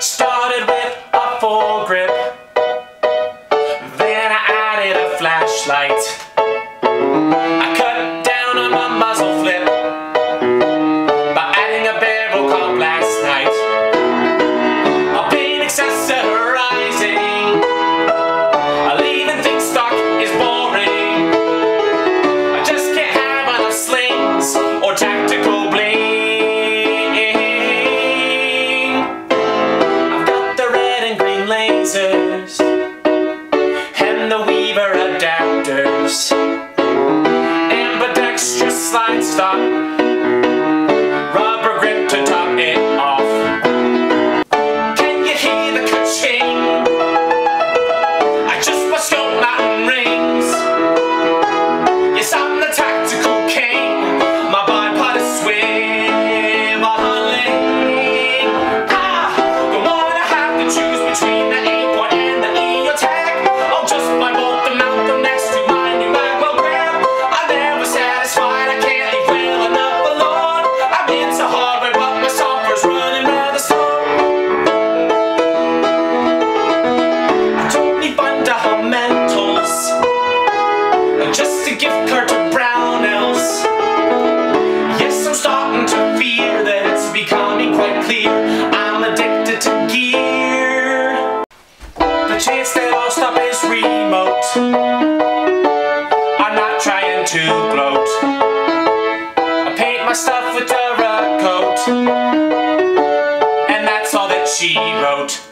Started with a full grip Then I added a flashlight. I cut down on my and adapters. Ambidextrous slide stop I'm addicted to gear. The chance that I'll stop is remote. I'm not trying to gloat. I paint my stuff with a rug coat. And that's all that she wrote.